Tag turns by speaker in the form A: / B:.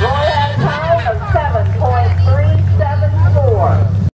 A: Roy